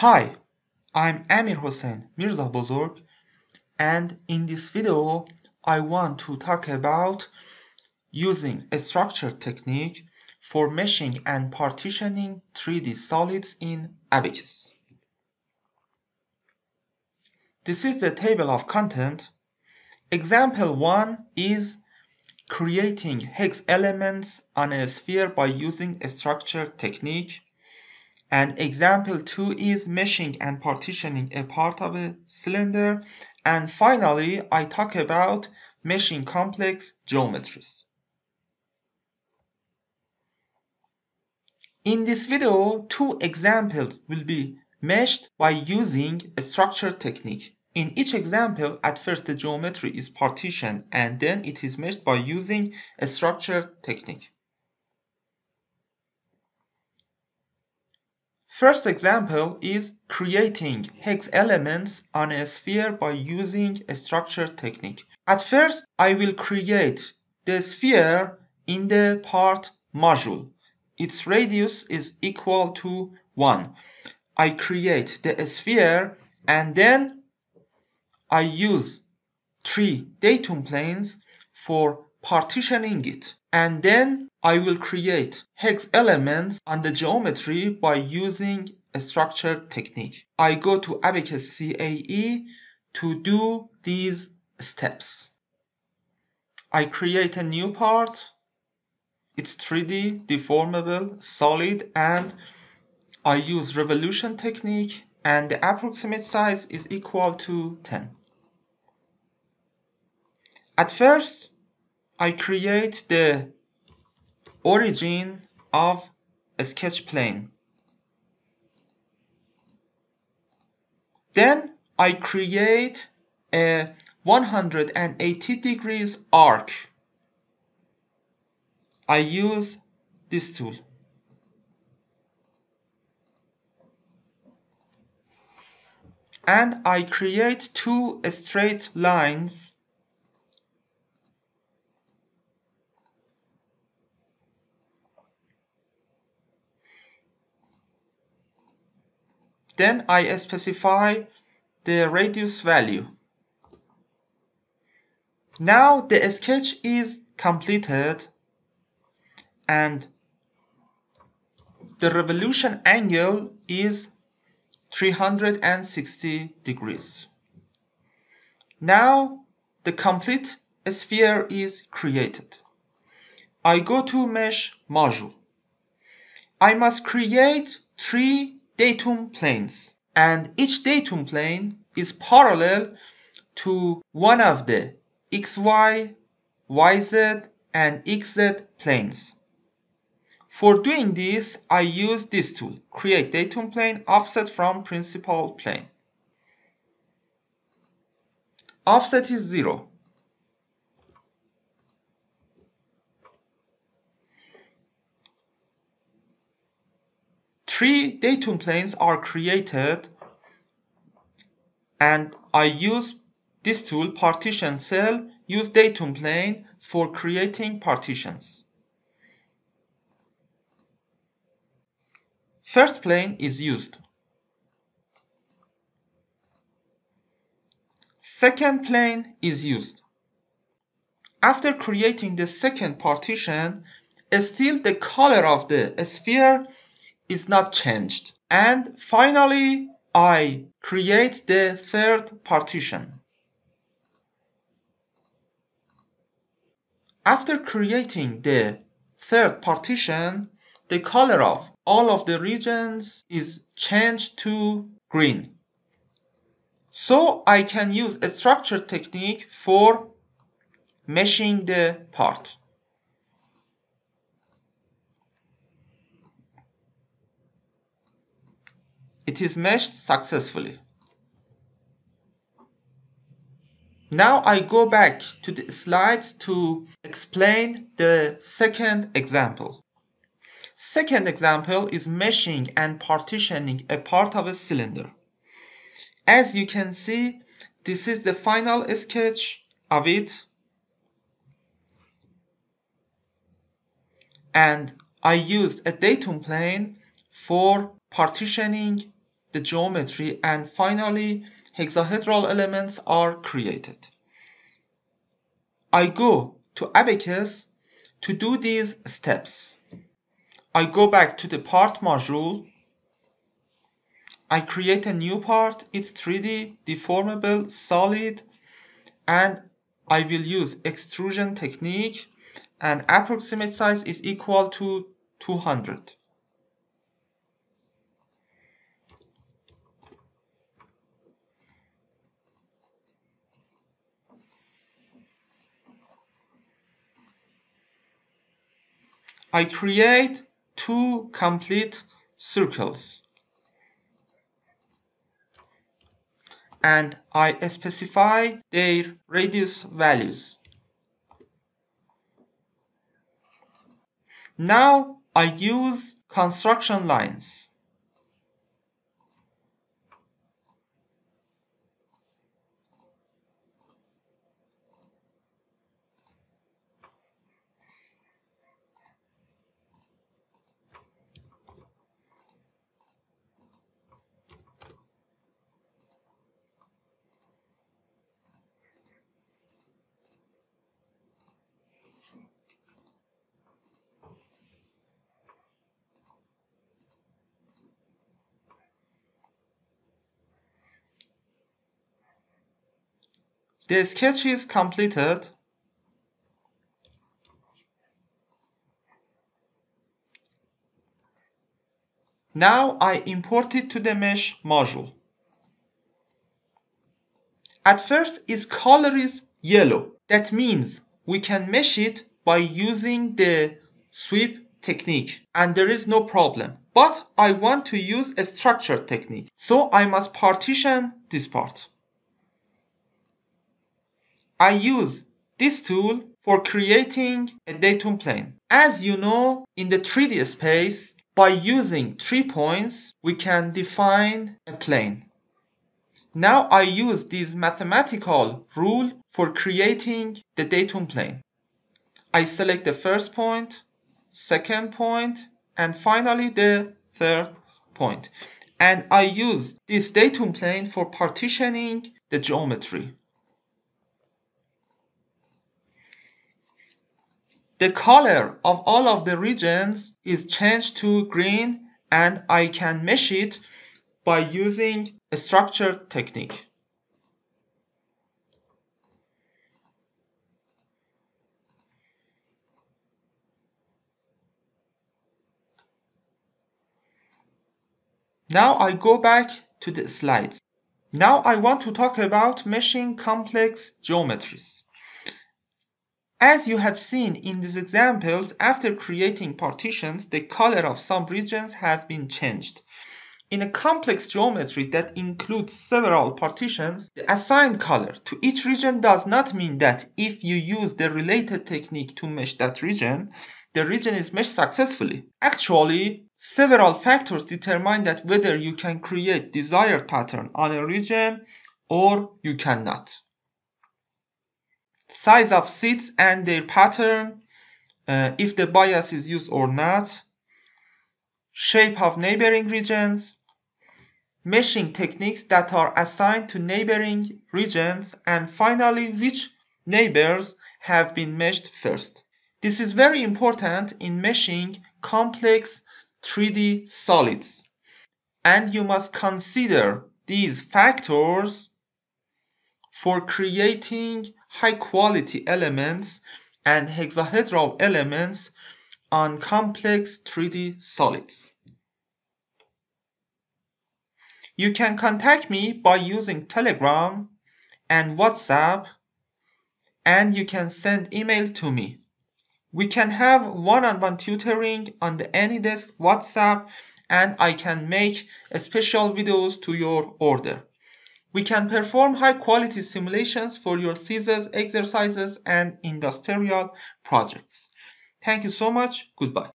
Hi, I'm Amir Hossein Mirza Bozorg and in this video I want to talk about using a structure technique for meshing and partitioning 3D solids in Abaqus. This is the table of content. Example 1 is creating hex elements on a sphere by using a structure technique. And example 2 is meshing and partitioning a part of a cylinder. And finally, I talk about meshing complex geometries. In this video, two examples will be meshed by using a structure technique. In each example, at first the geometry is partitioned and then it is meshed by using a structure technique. First example is creating hex elements on a sphere by using a structure technique. At first, I will create the sphere in the part module. Its radius is equal to 1. I create the sphere and then I use three datum planes for partitioning it and then I will create hex elements on the geometry by using a structure technique. I go to Abaqus CAE to do these steps. I create a new part. It's 3D, deformable, solid, and I use revolution technique and the approximate size is equal to 10. At first, I create the origin of a sketch plane. Then I create a 180 degrees arc. I use this tool. And I create two straight lines Then I specify the radius value. Now the sketch is completed and the revolution angle is 360 degrees. Now the complete sphere is created. I go to mesh module. I must create three datum planes and each datum plane is parallel to one of the xy, yz and xz planes. For doing this, I use this tool, create datum plane offset from principal plane. Offset is 0. Three datum planes are created and I use this tool partition cell use datum plane for creating partitions. First plane is used. Second plane is used. After creating the second partition, still the color of the sphere is not changed. And finally, I create the third partition. After creating the third partition, the color of all of the regions is changed to green. So I can use a structure technique for meshing the part. It is meshed successfully. Now I go back to the slides to explain the second example. Second example is meshing and partitioning a part of a cylinder. As you can see, this is the final sketch of it. And I used a datum plane for partitioning the geometry and finally hexahedral elements are created. I go to Abaqus to do these steps. I go back to the part module. I create a new part. It's 3D, deformable, solid, and I will use extrusion technique and approximate size is equal to 200. I create two complete circles and I specify their radius values. Now I use construction lines. The sketch is completed. Now I import it to the mesh module. At first its color is yellow. That means we can mesh it by using the sweep technique and there is no problem. But I want to use a structured technique. So I must partition this part. I use this tool for creating a datum plane. As you know, in the 3D space, by using three points, we can define a plane. Now I use this mathematical rule for creating the datum plane. I select the first point, second point, and finally the third point. And I use this datum plane for partitioning the geometry. The color of all of the regions is changed to green and I can mesh it by using a structure technique. Now I go back to the slides. Now I want to talk about meshing complex geometries. As you have seen in these examples, after creating partitions, the color of some regions have been changed. In a complex geometry that includes several partitions, the assigned color to each region does not mean that if you use the related technique to mesh that region, the region is meshed successfully. Actually, several factors determine that whether you can create desired pattern on a region or you cannot size of seeds and their pattern, uh, if the bias is used or not, shape of neighboring regions, meshing techniques that are assigned to neighboring regions, and finally which neighbors have been meshed first. This is very important in meshing complex 3D solids. And you must consider these factors for creating high quality elements and hexahedral elements on complex 3D solids. You can contact me by using Telegram and WhatsApp and you can send email to me. We can have one-on-one -on -one tutoring on the AnyDesk WhatsApp and I can make special videos to your order. We can perform high quality simulations for your thesis exercises and industrial projects. Thank you so much. Goodbye.